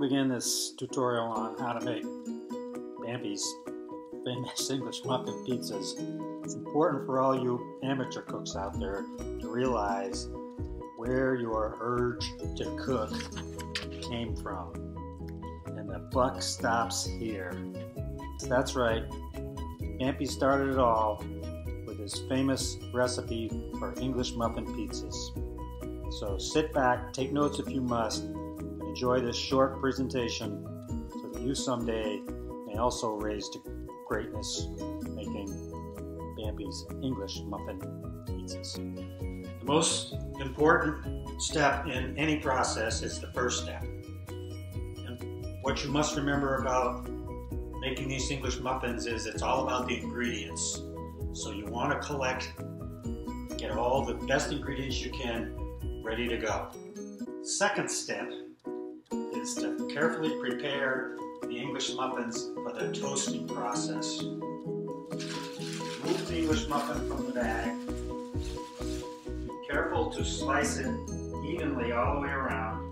We begin this tutorial on how to make Bambi's famous English muffin pizzas, it's important for all you amateur cooks out there to realize where your urge to cook came from. And the buck stops here. That's right, Bambi started it all with his famous recipe for English muffin pizzas. So sit back, take notes if you must, enjoy this short presentation so that you someday may also raise to greatness making Bambi's English muffin pizzas. The most important step in any process is the first step. And what you must remember about making these English muffins is it's all about the ingredients. So you want to collect, get all the best ingredients you can ready to go. Second step is to carefully prepare the English muffins for the toasting process. Move the English muffin from the bag. Be careful to slice it evenly all the way around.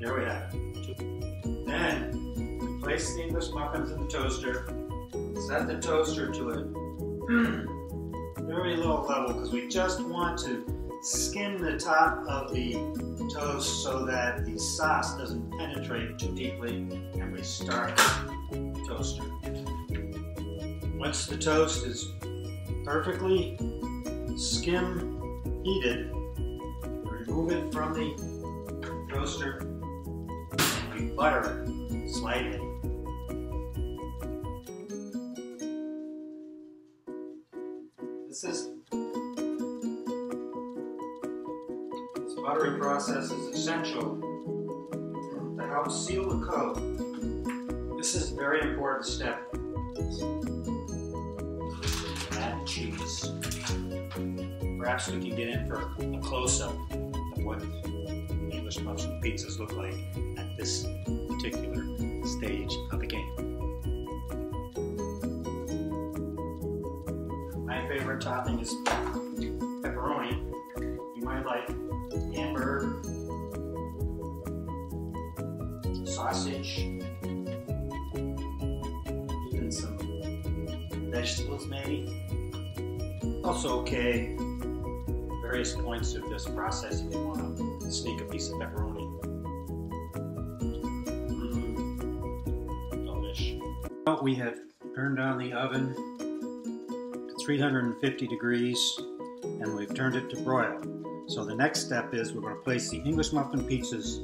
There we have it. Then, place the English muffins in the toaster. Set the toaster to a very low level because we just want to skim the top of the toast so that the sauce doesn't penetrate too deeply and we start the toaster. Once the toast is perfectly skim heated, remove it from the toaster and we butter it slightly. This is this buttering process is essential to help seal the coat. This is a very important step. Add cheese. Perhaps we can get in for a close-up of what English muffin pizzas look like at this particular stage of the game. Favorite topping is pepperoni. You might like hamburger, sausage, even some vegetables maybe. Also okay, various points of this process if you want to sneak a piece of pepperoni. Mm, delish. We have turned on the oven 350 degrees and we've turned it to broil. So the next step is we're going to place the English muffin pizzas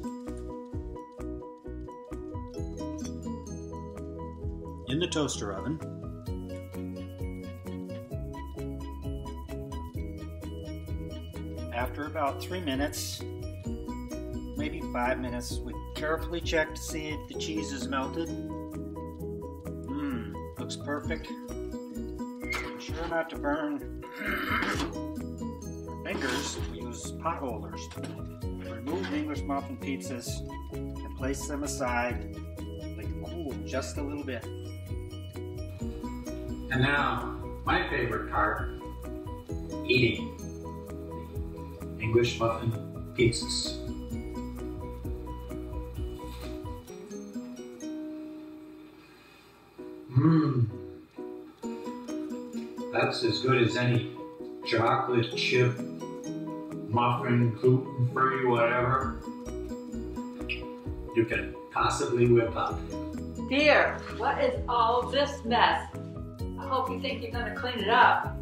in the toaster oven. After about three minutes, maybe five minutes, we carefully check to see if the cheese is melted. Mmm, looks perfect sure not to burn fingers, we use pot holders. Remove the English muffin pizzas and place them aside. Them cool just a little bit. And now, my favorite part, eating English muffin pizzas. Mmm. That's as good as any chocolate chip, muffin, gluten free, whatever you can possibly whip up. Dear, what is all this mess? I hope you think you're going to clean it up.